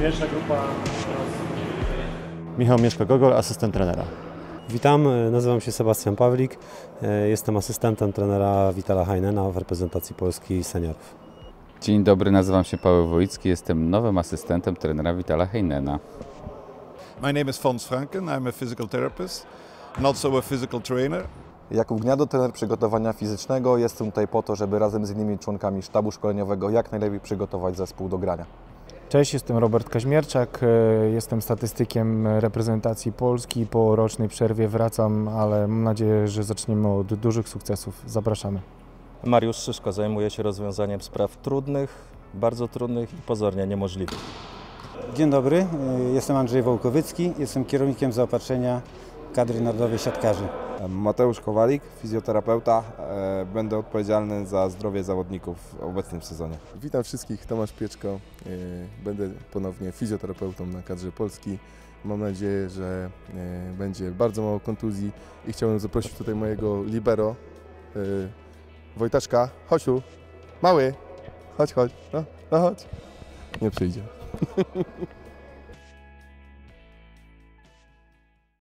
Pierwsza grupa Michał Mieszko-Gogol, asystent trenera. Witam, nazywam się Sebastian Pawlik, jestem asystentem trenera Witala Heinena w reprezentacji Polski seniorów. Dzień dobry, nazywam się Paweł Wojcki, jestem nowym asystentem trenera Witala Heinena. My name is Fons Franken. I'm a physical therapist and also a physical trainer. Jakub Gniado, trener przygotowania fizycznego. Jestem tutaj po to, żeby razem z innymi członkami sztabu szkoleniowego jak najlepiej przygotować zespół do grania. Cześć, jestem Robert Kaźmierczak, e, jestem statystykiem reprezentacji Polski. Po rocznej przerwie wracam, ale mam nadzieję, że zaczniemy od dużych sukcesów. Zapraszamy. Mariusz Szyszko zajmuje się rozwiązaniem spraw trudnych, bardzo trudnych i pozornie niemożliwych. Dzień dobry, y, jestem Andrzej Wołkowycki, jestem kierownikiem zaopatrzenia kadry narodowej siatkarzy. Mateusz Kowalik, fizjoterapeuta. E, Będę odpowiedzialny za zdrowie zawodników w obecnym sezonie. Witam wszystkich, Tomasz Pieczko. E, Będę ponownie fizjoterapeutą na kadrze Polski. Mam nadzieję, że e, będzie bardzo mało kontuzji i chciałbym zaprosić tutaj mojego libero, Wojtaszka. Chodź tu, mały, chodź, chodź, no, no chodź. Nie przyjdzie.